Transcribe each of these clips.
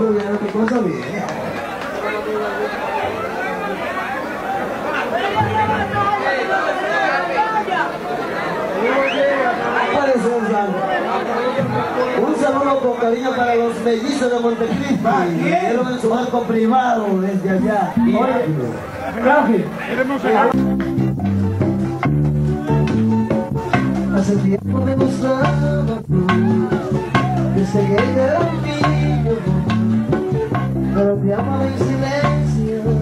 cosa bien. Un saludo con cariño para los mellizos de Montecristi. Vinieron en su barco privado desde allá. Oye, Hace tiempo me gustaba tú, desde que era un niño, Proviamolo in silenzio.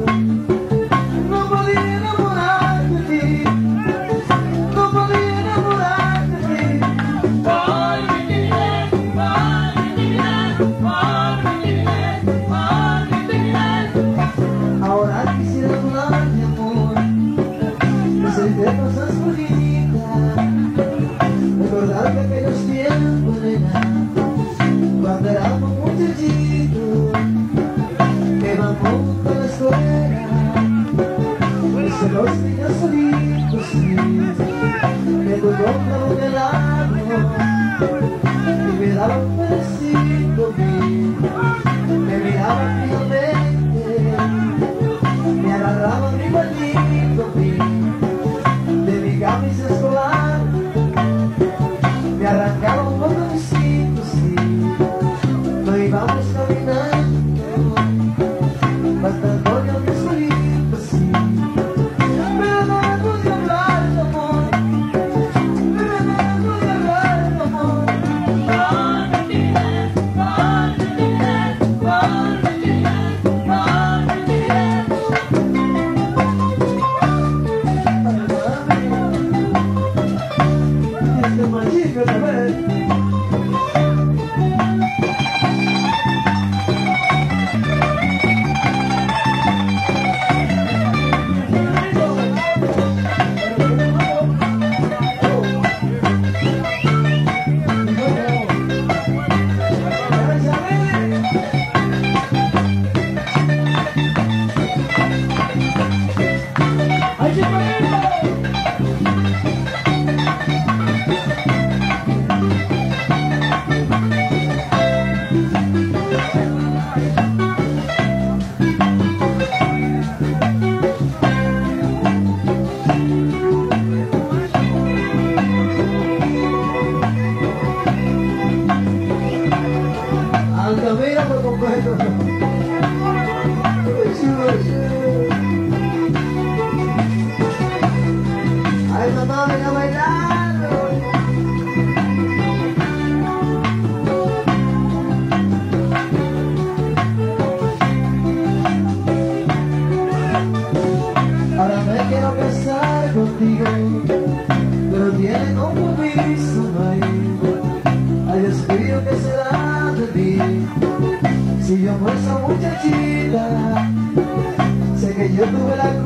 Me daba un contigo, pero tiene compromiso, marido. Ay, Dios mío, ¿qué será de ti? Si yo no esa muchachita, sé que yo tuve la.